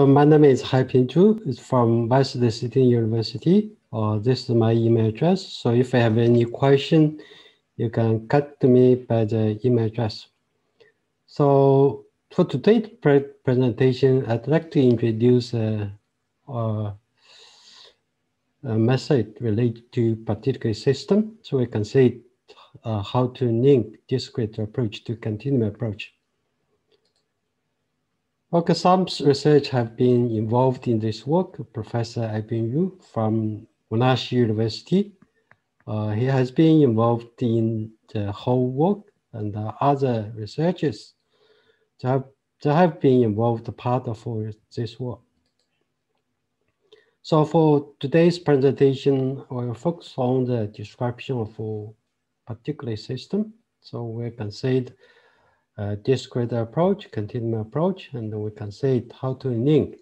My name is Haiping Zhu. It's from Western Sydney University. Uh, this is my email address. So if you have any question, you can cut to me by the email address. So for today's pre presentation, I'd like to introduce a, a, a method related to particulate system. So we can see uh, how to link discrete approach to continuum approach. Okay, some research have been involved in this work. Professor Haiping Zhu from Monash University. Uh, he has been involved in the whole work and other researchers that have, that have been involved part of this work. So for today's presentation, we'll focus on the description of a particulate system. So we can say uh, discrete approach, continuum approach, and we can say how to link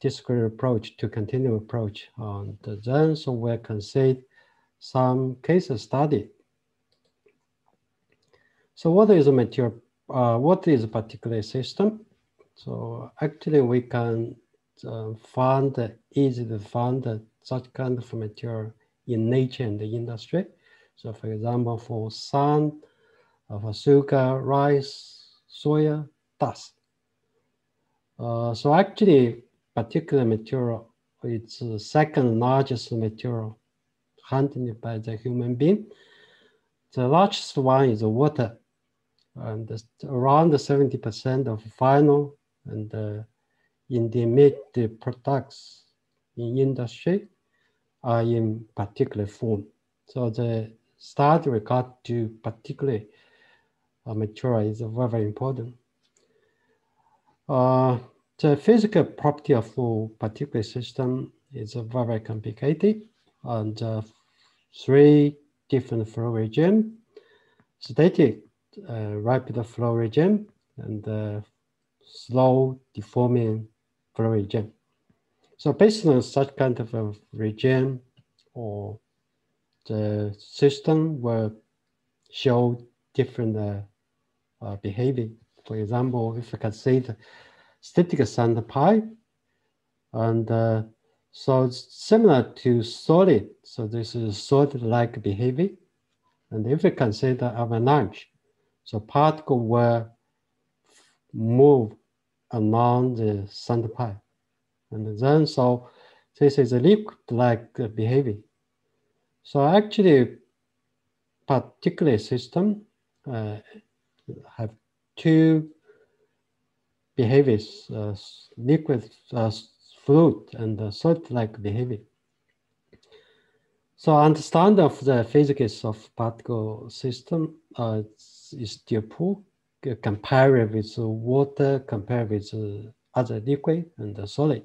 discrete approach to continuum approach. And then so we can say some case study. So what is a material, uh, what is a particulate system? So actually we can uh, find, easy to find such kind of material in nature and the industry. So for example, for sun, of sugar, rice, soya, dust. Uh, so actually, particular material, it's the second largest material handled by the human being. The largest one is water, and around 70% of final and uh, intermediate products in industry are in particular form. So the study regard to particularly mature is very, very important. Uh, the physical property of a particular system is very, very complicated and uh, three different flow regime, static uh, rapid flow regime and uh, slow deforming flow regime. So based on such kind of a regime or the system will show different uh, behavior. For example, if say the static sand pipe, and uh, so it's similar to solid. So this is solid-like behavior. And if we consider avalanche, so particle will move along the sand pipe. And then so this is a liquid-like behavior. So actually, particulate system uh, have two behaviors, uh, liquid uh, fluid and uh, solid-like behavior. So understanding of the physics of particle system uh, is still poor. Compare with water, compare with other liquid and solid.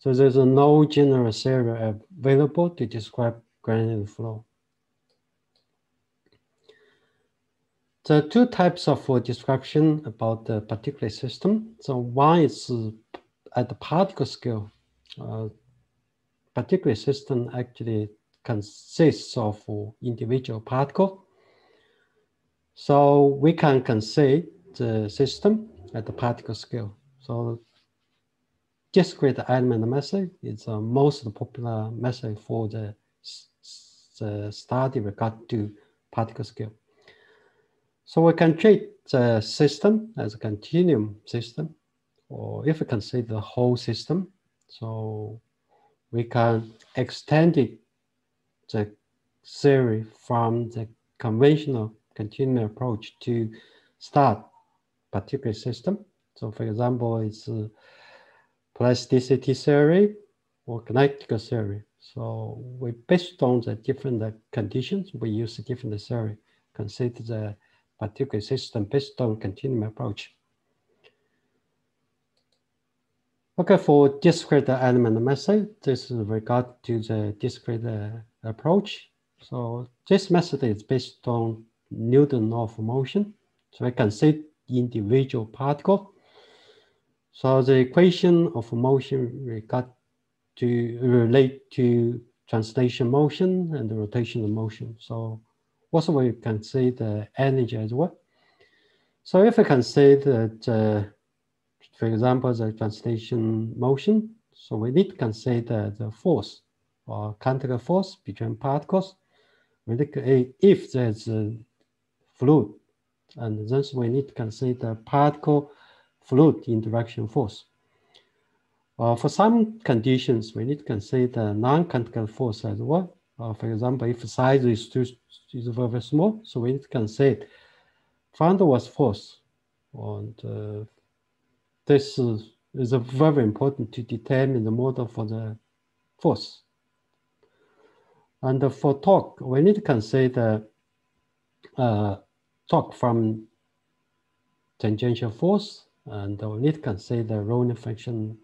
So there's no general theory available to describe granular flow. There are two types of uh, description about the particulate system. So one is uh, at the particle scale. Uh, particular system actually consists of uh, individual particle. So we can consider the system at the particle scale. So discrete element method is the most popular method for the, the study regard to particle scale. So we can treat the system as a continuum system, or if we consider the whole system, so we can extend it, the theory from the conventional continuum approach to start particulate system. So for example, it's plasticity theory or kinetic theory. So we based on the different conditions, we use a different theory, consider the particulate system based on continuum approach. Okay, for discrete element method, this is regard to the discrete uh, approach. So this method is based on Newton law of motion. So I can see individual particle. So the equation of motion regard to relate to translation motion and the rotational motion. So also we can see the energy as well. So if we can say that uh, for example, the translation motion. So we need to consider the force or contact force between particles. Need if there's a fluid, and then we need to consider particle fluid interaction force. Uh, for some conditions, we need to consider non-contact force as well. Uh, for example, if size is too is very small, so we need to consider van der Waals force. And uh, this is, is very important to determine the model for the force. And for torque, we need to consider uh, torque from tangential force, and we need to consider the rolling friction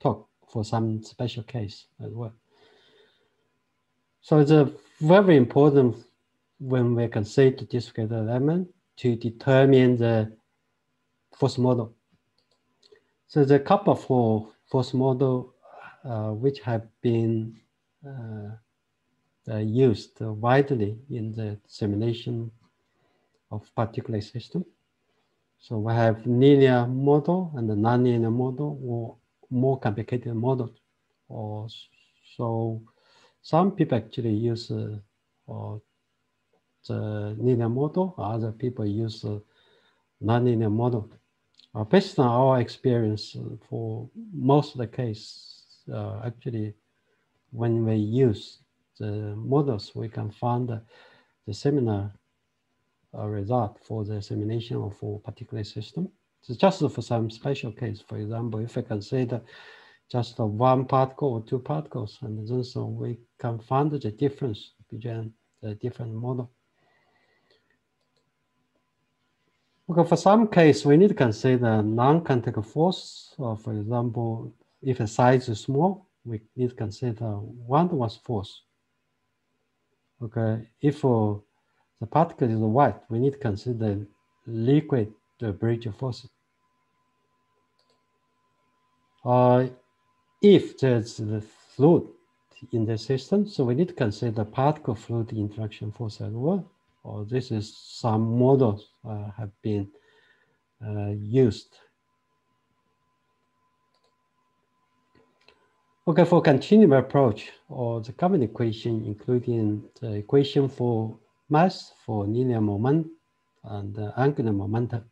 torque for some special case as well. So it's a very important when we consider discrete element to determine the force model. So the couple for force model uh, which have been uh, uh, used widely in the simulation of particulate system. So we have linear model and the nonlinear model or more complicated model. Or so some people actually use uh, the linear model, other people use uh, nonlinear model. Uh, based on our experience uh, for most of the case, uh, actually, when we use the models, we can find the, the similar uh, result for the simulation of a particulate system. So just for some special case, for example, if I consider just one particle or two particles, and then so we can find the difference between the different model. Okay, for some case, we need to consider non-contact force. Uh, for example, if the size is small, we need to consider van der Waals force. Okay, if uh, the particle is white, we need to consider liquid the bridge force. Uh, if there's the fluid in the system, so we need to consider particle fluid interaction force as well or this is some models uh, have been uh, used. Okay, for continuum approach or the common equation, including the equation for mass, for linear moment, and angular momentum,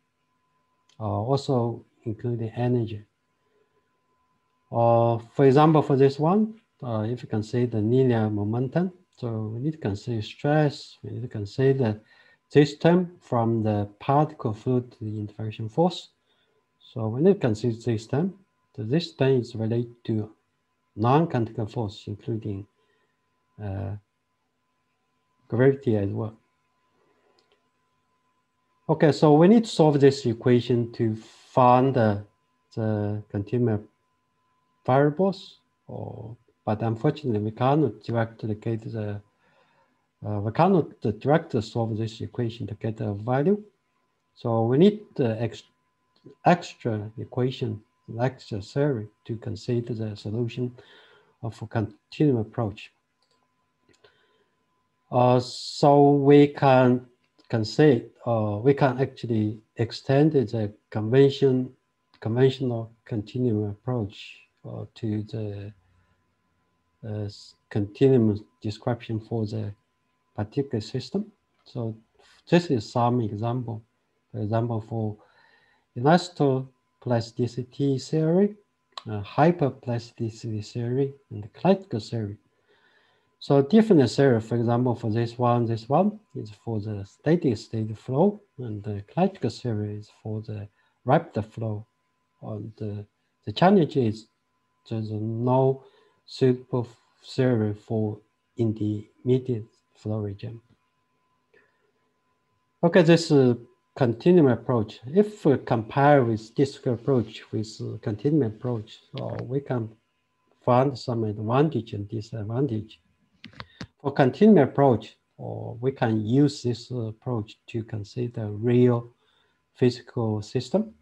uh, also including energy. Uh, for example, for this one, uh, if you can say the linear momentum, so we need to consider stress, we need to consider this term from the particle fluid to the interaction force. So we need to consider this term. So this term is related to non-contact force, including uh, gravity as well. Okay, so we need to solve this equation to find the, the continuum variables or but unfortunately, we cannot directly get the, uh, we cannot directly solve this equation to get a value. So we need the ex extra equation, extra theory to consider the solution of a continuum approach. Uh, so we can consider, uh, we can actually extend the convention, conventional continuum approach uh, to the uh, continuum description for the particulate system. So this is some example. For example, for elastoplasticity theory, uh, hyperplasticity theory, and the classical theory. So different theory, for example, for this one, this one is for the steady state flow, and the classical theory is for the rapid flow. And the, the challenge is there's no suitable theory for intermediate flow region. Okay, this is continuum approach. If we compare with discrete approach with uh, continuum approach, so we can find some advantage and disadvantage. For continuum approach, or we can use this approach to consider real physical system.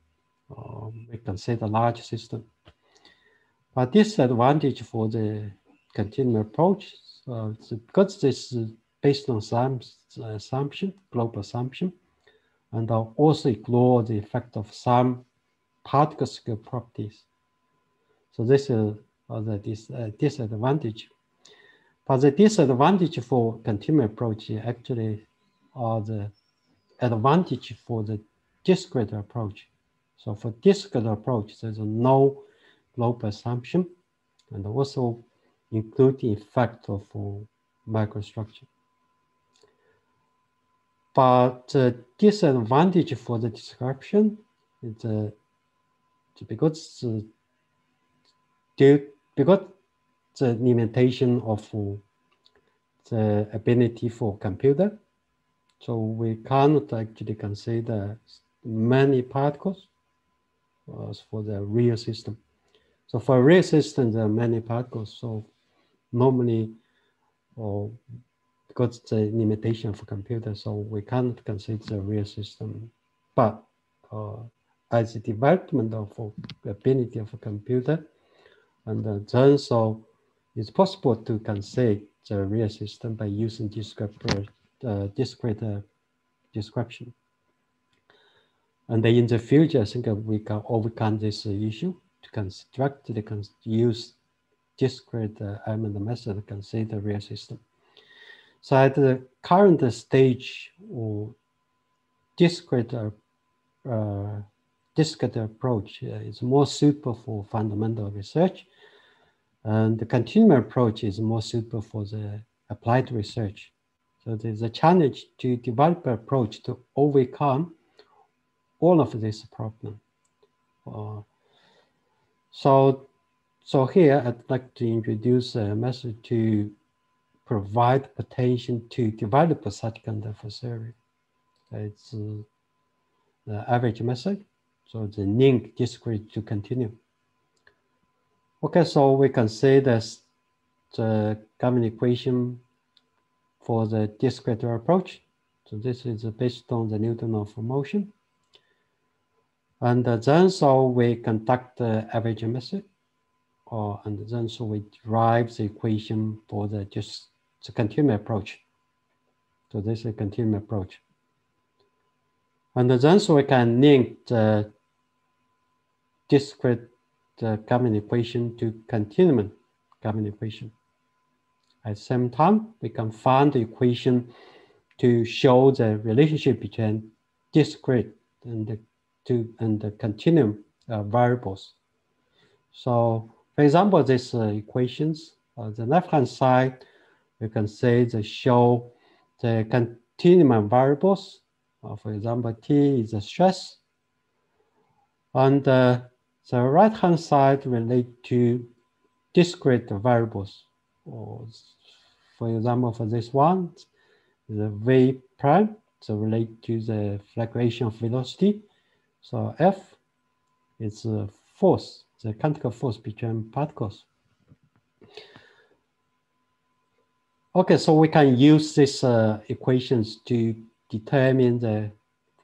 Um, we consider large system. But disadvantage for the continuum approach, uh, because this is based on some assumption, global assumption, and I'll also ignore the effect of some particle scale properties. So this is uh, the dis uh, disadvantage. But the disadvantage for continuum approach actually are the advantage for the discrete approach. So for discrete approach, there's no global assumption and also including effect of microstructure. But the disadvantage for the description is uh, because uh, due, because the limitation of the ability for computer. So we cannot actually consider many particles as for the real system. So for real system, there are many particles. So normally, or because the limitation of computer, so we can't consider the real system. But uh, as the development of ability of a computer, and then so it's possible to consider the real system by using discrete, uh, discrete uh, description. And in the future, I think we can overcome this issue to construct the use discrete uh, element method to consider the real system. So at the current stage, or discrete uh, uh, discrete approach uh, is more suitable for fundamental research, and the continuum approach is more suitable for the applied research. So there's a challenge to develop an approach to overcome all of this problem. Uh, so, so here I'd like to introduce a method to provide potential to develop such kind of a theory. It's uh, the average method. So the link discrete to continue. Okay, so we can say that the common equation for the discrete approach. So this is based on the Newton of motion. And then so we conduct the average method, or and then so we derive the equation for the just the continuum approach. So this is a continuum approach. And then so we can link the discrete uh, common equation to continuum common equation. At the same time, we can find the equation to show the relationship between discrete and the two and the continuum uh, variables. So, for example, these uh, equations, on the left-hand side, you can say they show the continuum variables. Uh, for example, T is the stress. And uh, the right-hand side relate to discrete variables. Or for example, for this one, the V prime, so relate to the fluctuation of velocity. So F is the force, the kinetic force between particles. Okay, so we can use these uh, equations to determine the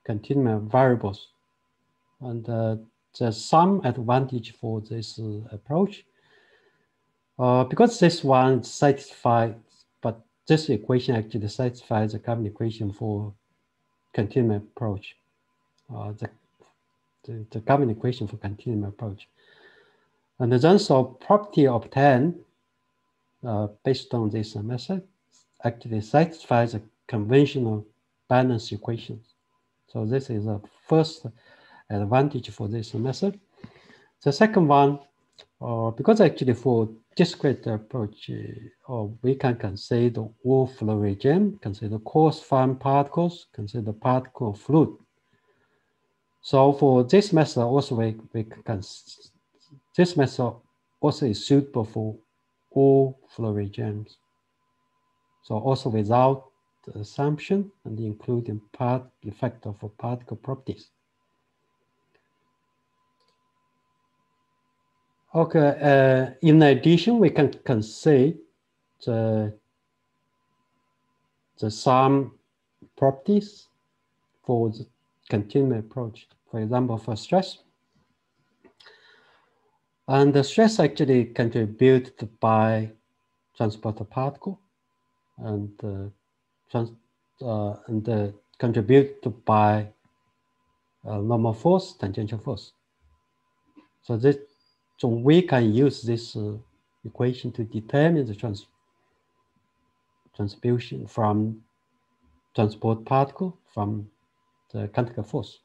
continuum variables. And uh, there's some advantage for this uh, approach. Uh, because this one satisfies, but this equation actually satisfies the common equation for continuum approach. Uh, the, the, the common equation for continuum approach. And then so property obtained uh, based on this method actually satisfies the conventional balance equations. So this is the first advantage for this method. The second one, uh, because actually for discrete approach, uh, we can consider all flow regime, consider coarse fine particles, consider particle fluid. So for this method also we, we can, this method also is suitable for all flow regimes. So also without the assumption and including part effect of particle properties. Okay, uh, in addition, we can consider the, the some properties for the continuum approach. For example, for stress. And the stress actually contributed by transport particle and uh, trans uh, and uh, contributed by uh, normal force, tangential force. So this, so we can use this uh, equation to determine the trans transmission from transport particle from the contact force.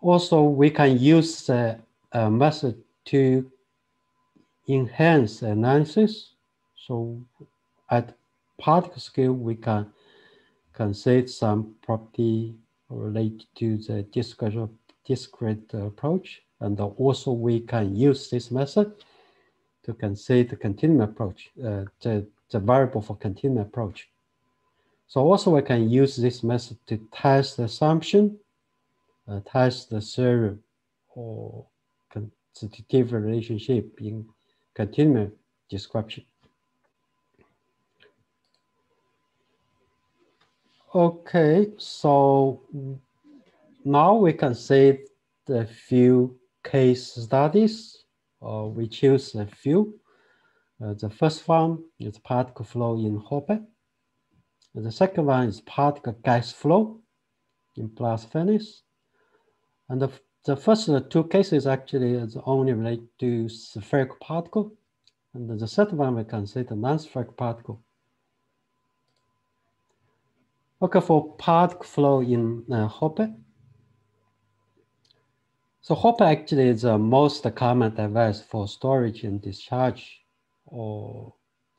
Also, we can use the uh, method to enhance analysis. So at particle scale, we can consider some property related to the discrete, discrete approach. And also we can use this method to consider the continuum approach, uh, the, the variable for continuum approach. So also we can use this method to test the assumption, uh, test the theorem or constitutive relationship in continuum description. Okay, so now we can see the few case studies. Uh, we choose a few. Uh, the first one is particle flow in Hopper. The second one is particle gas flow in blast furnace. And the, the first two cases actually is only related to spherical particle. And the third one we consider non-spherical particle. Okay, for particle flow in uh, Hopper. So Hopper actually is the most common device for storage and discharge, or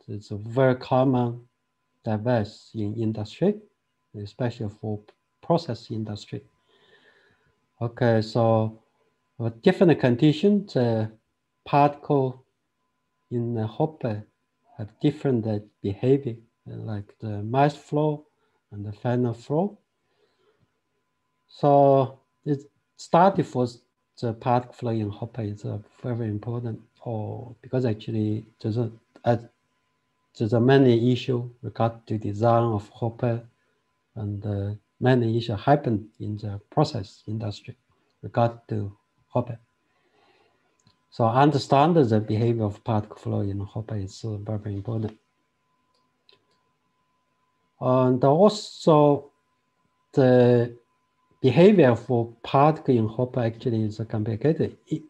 it's a very common device in industry, especially for process industry. Okay, so with different conditions, the particle in the hopper have different uh, behavior, like the mass flow and the funnel flow. So it started for the particle flow in hopper is uh, very important, or because actually there's a, a there's a many issue regard to design of hopper and uh, many issues happen in the process industry regard to hopper. So understand the behavior of particle flow in hopper is uh, very important. And also the behavior for particle in hopper actually is complicated. It,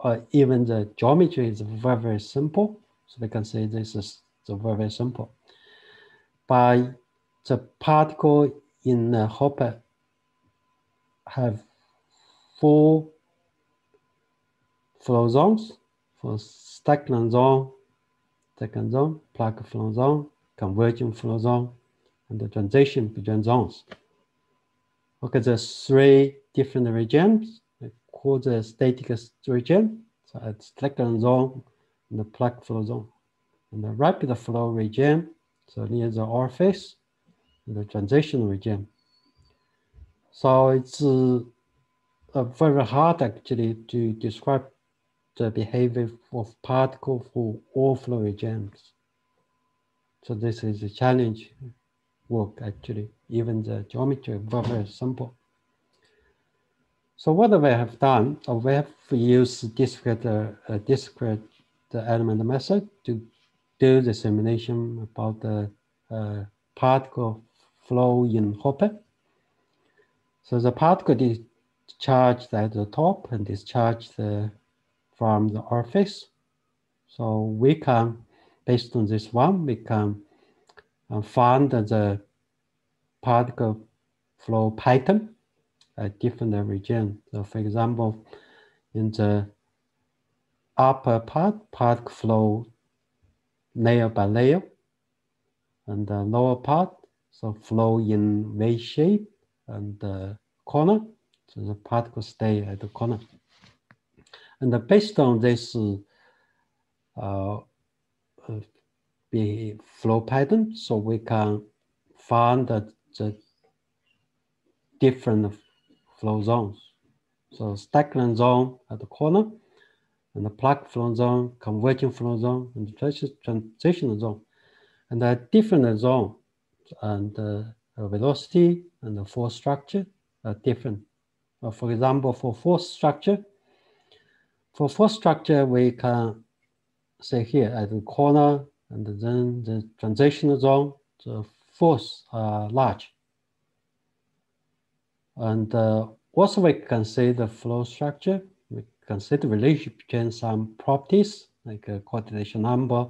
uh, even the geometry is very, very simple. So we can say this is very, very simple. By the particle in the hopper have four flow zones for stagnant zone, second zone, plug flow zone, converging flow zone, and the transition between zones. Okay, there's three different regimes. I call the static region. So it's stagnant zone, in the plug flow zone. And the rapid flow regime, so near the orifice, the transition regime. So it's uh, very hard actually to describe the behavior of particle for all flow regimes. So this is a challenge work actually, even the geometry very simple. So what we have done, we have used discrete, uh, discrete the element method to do the simulation about the uh, particle flow in Hopper. So the particle is charged at the top and discharged the, from the orifice. So we can, based on this one, we can uh, find the particle flow pattern at different region. So for example, in the upper part, part flow layer by layer, and the lower part, so flow in V shape and the corner, so the particle stay at the corner. And based on this uh, uh, flow pattern, so we can find the, the different flow zones. So stagnant zone at the corner, and the plug flow zone, converging flow zone, and the transition zone. And the different zone and the velocity and the force structure are different. Uh, for example, for force structure, for force structure, we can say here at the corner and then the transition zone, the force are large. And uh, also we can see the flow structure. The relationship between some properties like a coordination number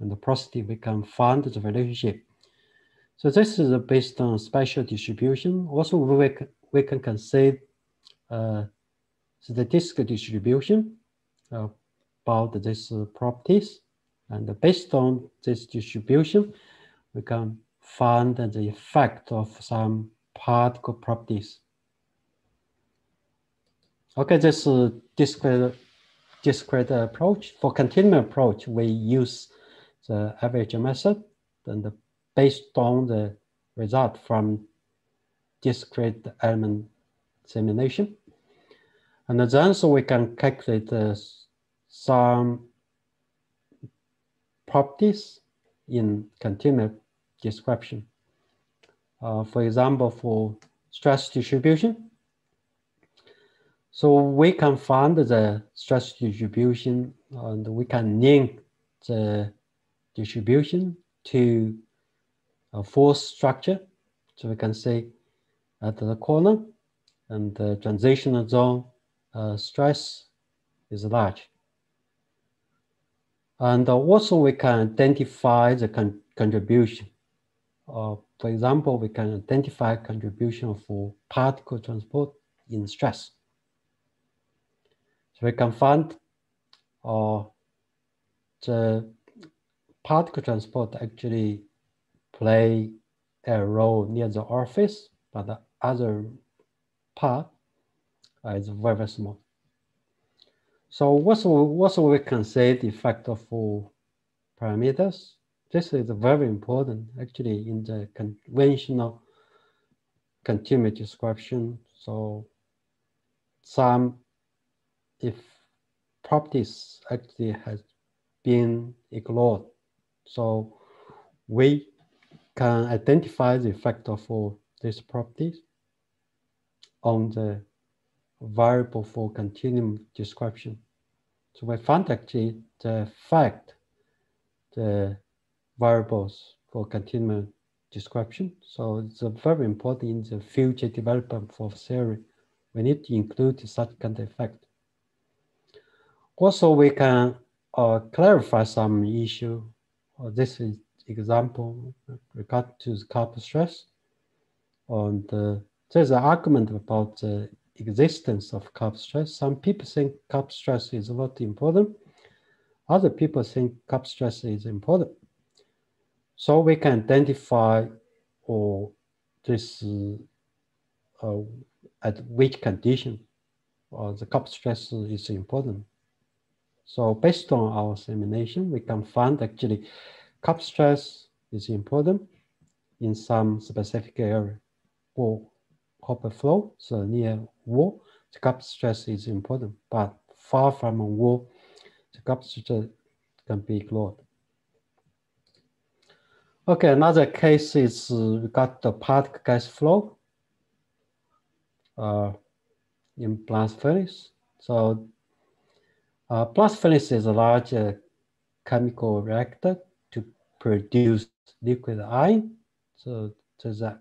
and the porosity. We can find the relationship. So this is based on spatial distribution. Also, we can, we can consider uh, statistical distribution about these properties. And based on this distribution, we can find the effect of some particle properties. Okay, this is discrete, discrete approach. For continuum approach, we use the average method and based on the result from discrete element simulation. And then so we can calculate uh, some properties in continuum description. Uh, for example, for stress distribution. So we can find the stress distribution and we can link the distribution to a force structure. So we can say at the corner and the transitional zone uh, stress is large. And also we can identify the con contribution. Uh, for example, we can identify contribution for particle transport in stress. So we can find uh, the particle transport actually play a role near the orifice, but the other part uh, is very, small. So what's, what's we can say the factor for parameters? This is very important actually in the conventional continuum description. So some if properties actually has been ignored. So we can identify the factor for these properties on the variable for continuum description. So we found actually the fact the variables for continuum description. So it's very important in the future development for theory. We need to include such kind of effect. Also, we can uh, clarify some issue. Uh, this is example regard to the couple stress. And uh, there's an argument about the existence of couple stress. Some people think couple stress is not important. Other people think couple stress is important. So we can identify or this uh, at which condition uh, the couple stress is important. So based on our simulation, we can find actually cup stress is important in some specific area or copper flow, so near wall, the cup stress is important, but far from a wall, the cup stress can be ignored. Okay, another case is we got the particle gas flow uh, in blast furnace. So uh, furnace is a large uh, chemical reactor to produce liquid iron. So a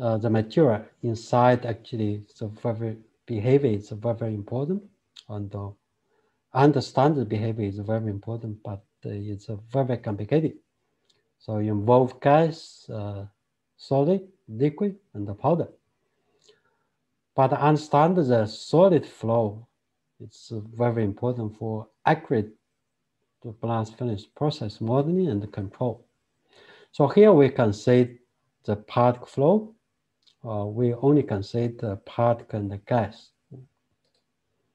uh, the material inside actually the very behavior is very, important. And uh, understand the behavior is very important but uh, it's very complicated. So you involve gas uh, solid liquid and the powder but understand the solid flow it's very important for accurate the blast furnace process modeling and control so here we can see the particle flow uh, we only consider particle and the gas.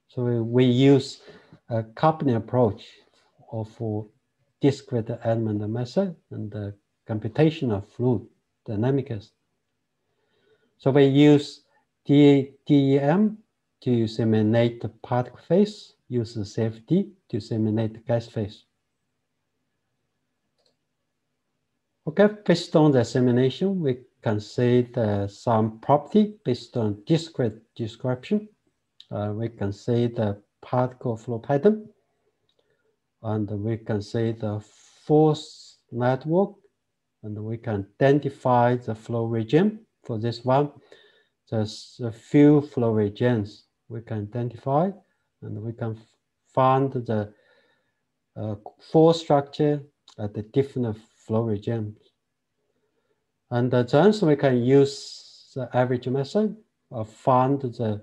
So we, we use a coupling approach of discrete element method and the computational fluid dynamics. So we use DEM to the particle phase, use the CFD to the gas phase. Okay, based on the simulation, we can say the some property based on discrete description. Uh, we can say the particle flow pattern. And we can say the force network and we can identify the flow regime. For this one, there's a few flow regimes we can identify, and we can find the uh, force structure at the different flow regimes. And then we can use the average method of find the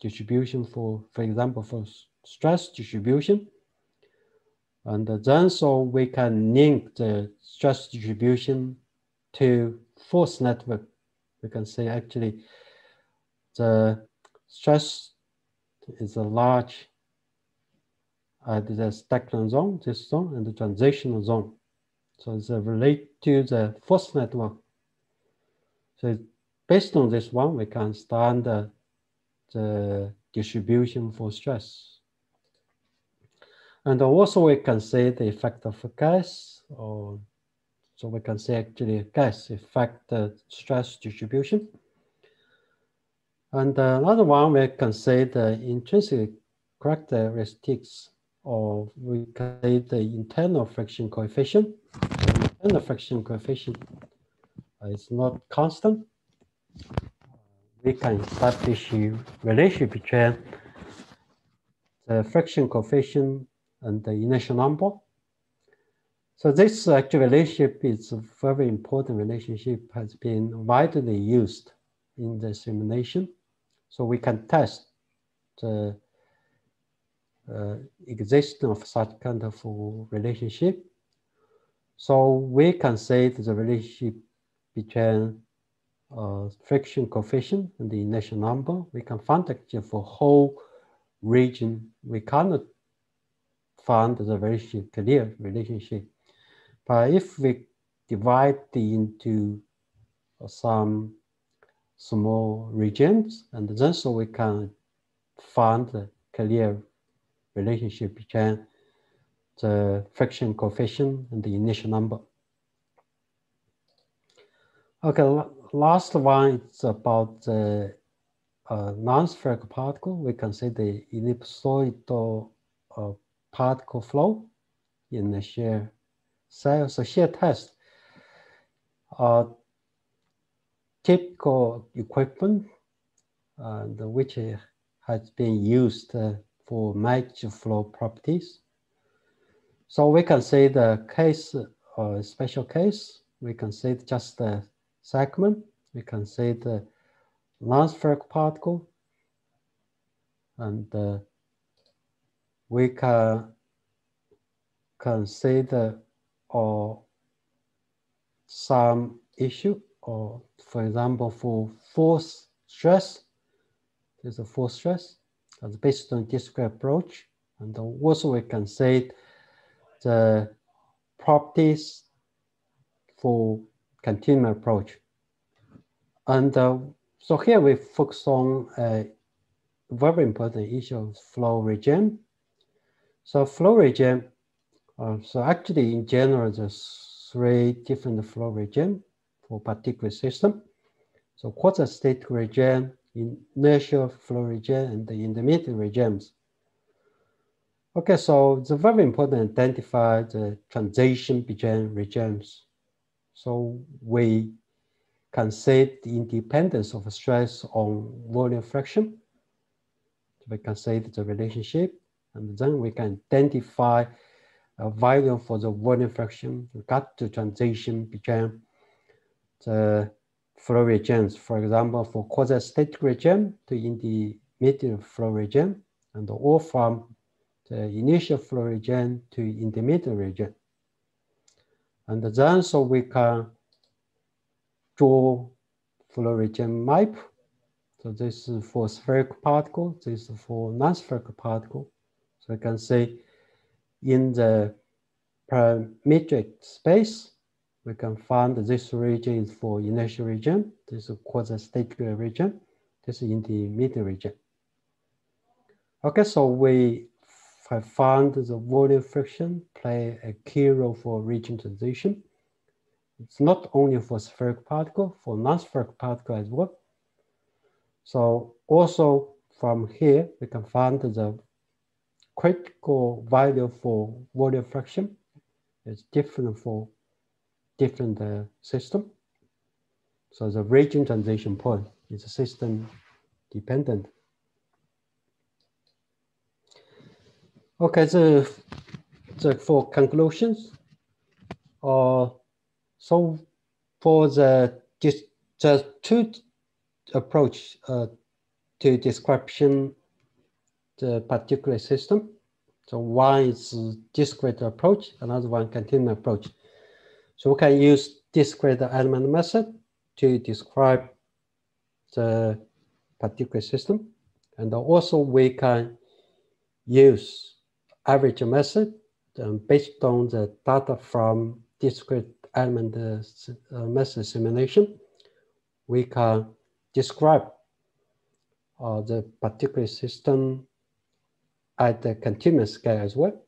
distribution for, for example, for stress distribution. And then so we can link the stress distribution to force network. We can say actually the stress is a large uh, at the stagnant zone, this zone, and the transitional zone. So it's relate to the force network. So based on this one, we can start the, the distribution for stress. And also we can see the effect of gas, or so we can see actually gas effect the stress distribution. And another one, we can say the intrinsic characteristics or we can say the internal friction coefficient. And the internal friction coefficient is not constant. We can establish a relationship between the friction coefficient and the inertial number. So this actual relationship is a very important relationship, has been widely used in the simulation. So we can test the uh, existence of such kind of relationship. So we can say the relationship between uh, friction coefficient and the inertial number, we can find actually for whole region, we cannot find the very clear relationship. But if we divide the into some small regions, and then so we can find the clear relationship between the friction coefficient and the inertial number. Okay, last one is about the uh, non-spherical particle. We can see the ellipsoidal uh, particle flow in the shear cell. So shear test are typical equipment and which has been used uh, for magic flow properties. So we can see the case, uh, special case, we can see just the segment, we can see the non-spherical particle, and uh, we can consider or some issue or for example for force stress there's a force stress. That's based on discrete approach. And also we can say the properties for continuum approach. And uh, so here we focus on a very important issue of flow regime. So flow regime, uh, so actually in general, there's three different flow regime for particulate system. So quasi-static regime, inertial flow regime, and the intermediate regimes. Okay, so it's very important to identify the transition between regimes. So we can say the independence of stress on volume fraction. We can say the relationship and then we can identify a value for the volume fraction got to transition between the flow regimes. For example, for quasi-static regime to intermediate flow regime, and or from the inertial flow regime to intermediate region. And then so we can draw flow regime map. So this is for spherical particle, this is for non-spherical particle. So I can say in the parametric space, we can find this region is for inertial region. This is quasi-static region. This is intermediate region. Okay, so we have found the volume fraction play a key role for region transition. It's not only for spherical particle, for non-spherical particle as well. So also from here, we can find the critical value for volume fraction It's different for different uh, system. So the region transition point is a system dependent. Okay, so, the for conclusions, uh, so for the just the two approach uh, to description the particulate system. So one is discrete approach, another one continuum approach. So we can use discrete element method to describe the particulate system. And also we can use average method um, based on the data from discrete element uh, method simulation. We can describe uh, the particulate system at the continuous scale as well.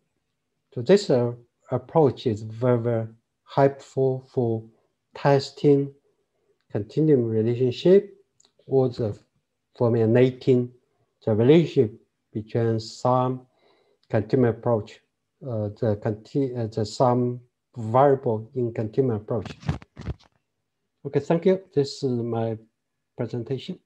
So this uh, approach is very, very helpful for testing continuum relationship or the formulating the relationship between some continuum approach, uh, the, conti uh, the some variable in continuum approach. Okay, thank you. This is my presentation.